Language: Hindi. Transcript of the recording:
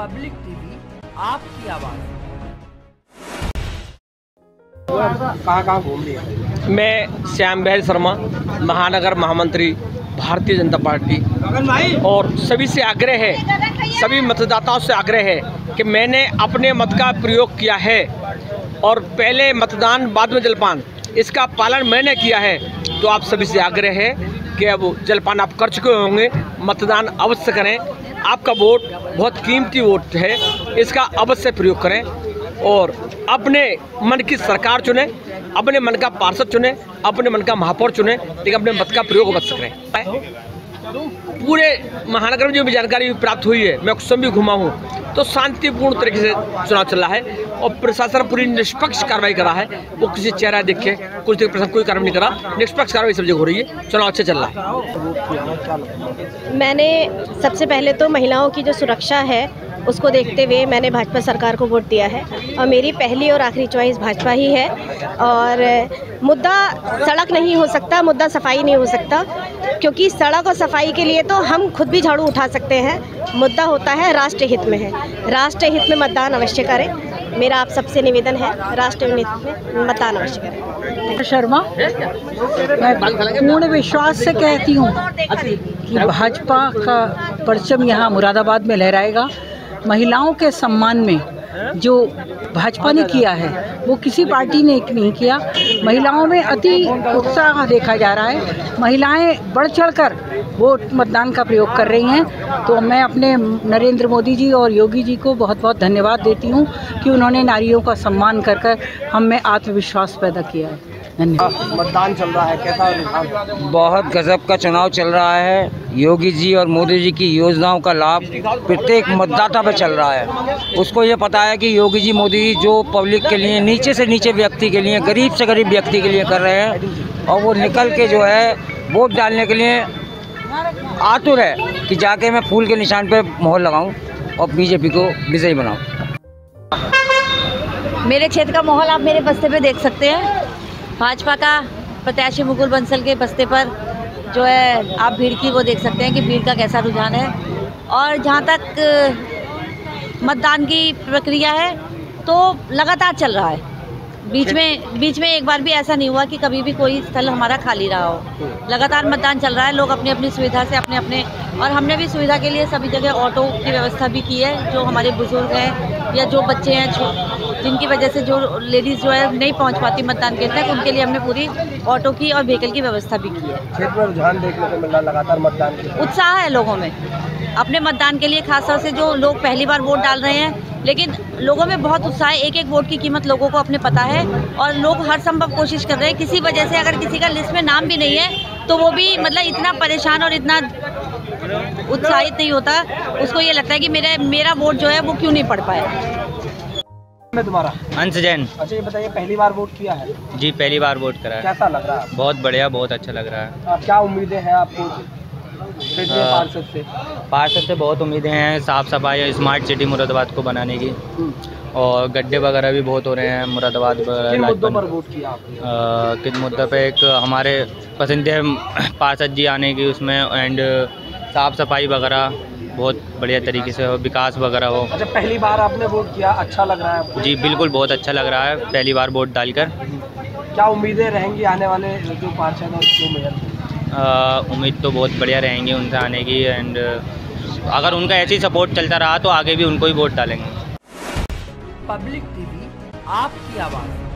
पब्लिक टीवी, आपकी आवाज़। कहाँ कहाँ घूम लिया मैं श्याम बहल शर्मा, महानगर महामंत्री, भारतीय जनता पार्टी। और सभी से आग्रह है, सभी मतदाताओं से आग्रह है कि मैंने अपने मत का प्रयोग किया है। और पहले मतदान, बाद में जलपान। इसका पालन मैंने किया है। तो आप सभी से आग्रह है कि अब जलपान आप कर चुके होंगे। मतदान अवश्य करें। आपका वोट बहुत कीमती वोट है, इसका अवश्य प्रयोग करें और अपने मन की सरकार चुने, अपने मन का पार्षद चुने, अपने मन का महापौर चुने, लेकिन अपने मत का प्रयोग अवश्य करें। पूरे महानगर में जो भी जानकारी प्राप्त हुई है, मैं स्वयं भी घुमा हूँ। तो शांतिपूर्ण तरीके से चुनाव चल रहा है। और प्रशासन पूरी निष्पक्ष कार्रवाई करा है। वो किसी चेहरा देख के कुछ देर प्रशासन कोई कार्रवाई नहीं करा। निष्पक्ष कार्रवाई सब जगह हो रही है। चुनाव अच्छे चल रहा है। मैंने सबसे पहले तो महिलाओं की जो सुरक्षा है, उसको देखते हुए मैंने भाजपा सरकार को वोट दिया है। और मेरी पहली और आखिरी चॉइस भाजपा ही है। और मुद्दा सड़क नहीं हो सकता, मुद्दा सफ़ाई नहीं हो सकता। क्योंकि सड़क और सफ़ाई के लिए तो हम खुद भी झाड़ू उठा सकते हैं। मुद्दा होता है राष्ट्र हित में है। राष्ट्र हित में मतदान अवश्य करें। मेरा आप सबसे निवेदन है राष्ट्र में मतदान अवश्य करें। शर्मा, मैं पूर्ण विश्वास से कहती हूँ कि भाजपा का परचम यहाँ मुरादाबाद में लहराएगा। महिलाओं के सम्मान में जो भाजपा ने किया है, वो किसी पार्टी ने नहीं किया। महिलाओं में अति उत्साह देखा जा रहा है। महिलाएँ बढ़ चढ़कर वोट मतदान का प्रयोग कर रही हैं। तो मैं अपने नरेंद्र मोदी जी और योगी जी को बहुत बहुत धन्यवाद देती हूँ कि उन्होंने नारियों का सम्मान कर कर हमें आत्मविश्वास पैदा किया है। धन्यवाद। मतदान चल रहा है कैसा रुझान बहुत गजब का चुनाव चल रहा है। योगी जी और मोदी जी की योजनाओं का लाभ प्रत्येक मतदाता पर चल रहा है। उसको ये पता है कि योगी जी मोदी जी जो पब्लिक के लिए नीचे से नीचे व्यक्ति के लिए गरीब से गरीब व्यक्ति के लिए कर रहे हैं और वो निकल के जो है वोट डालने के लिए आतुर है कि जाके मैं फूल के निशान पे मोहर लगाऊँ और बीजेपी को विजयी बनाऊँ। मेरे क्षेत्र का माहौल आप मेरे बस्ते पे देख सकते हैं। भाजपा का प्रत्याशी मुकुल बंसल के बस्ते पर जो है, आप भीड़ की वो देख सकते हैं कि भीड़ का कैसा रुझान है। और जहाँ तक मतदान की प्रक्रिया है तो लगातार चल रहा है। बीच में बीच में एक बार भी ऐसा नहीं हुआ कि कभी भी कोई स्थल हमारा खाली रहा हो। लगातार मतदान चल रहा है, लोग अपनी अपनी सुविधा से अपने अपने, और हमने भी सुविधा के लिए सभी जगह ऑटो की व्यवस्था भी की है, जो हमारे बुज़ुर्ग हैं या जो बच्चे हैं जिनकी वजह से जो लेडीज़ जो है नहीं पहुँच पाती मतदान केंद्र तक उनके लिए हमने पूरी ऑटो की और व्हीकल की व्यवस्था भी की है। क्षेत्र में रुझान देखने को मिल रहा लगातार मतदान उत्साह है लोगों में। अपने मतदान के लिए खासतौर से जो लोग पहली बार वोट डाल रहे हैं लेकिन लोगों में बहुत उत्साह है एक एक वोट की कीमत लोगों को अपने पता है और लोग हर संभव कोशिश कर रहे हैं किसी वजह से अगर किसी का लिस्ट में नाम भी नहीं है तो वो भी मतलब इतना परेशान और इतना उत्साहित नहीं होता। उसको ये लगता है कि मेरा मेरा वोट जो है वो क्यों नहीं पड़ पाया? मैं तुम्हारा? अंश जैन। अच्छा ये बताइए पहली बार वोट किया है? जी पहली बार वोट करा है। कैसा लग रहा है बहुत बढ़िया बहुत अच्छा लग रहा है। आप क्या उम्मीदें हैं आपको? हाँ। पार्षद से। पार्षद से बहुत उम्मीदें हैं साफ़ सफ़ाई और स्मार्ट सिटी मुरादाबाद को बनाने की। और गड्ढे वगैरह भी बहुत हो रहे हैं मुरादाबाद वगैरह किन मुद्दों पर वोट किया आपने? किस मुद्दे पे? एक हमारे पसंदीदा पार्षद जी आने की उसमें एंड साफ़ सफ़ाई वगैरह बहुत बढ़िया तरीके से हो विकास वगैरह हो। अच्छा पहली बार आपने वोट किया अच्छा लग रहा है जी बिल्कुल बहुत अच्छा लग रहा है पहली बार वोट डालकर। क्या उम्मीदें रहेंगी आने वाले जो पार्षद और जो मेयर? उम्मीद तो बहुत बढ़िया रहेंगी उनसे आने की एंड अगर उनका ऐसे ही सपोर्ट चलता रहा तो आगे भी उनको ही वोट डालेंगे। पब्लिक टीवी आपकी आवाज़।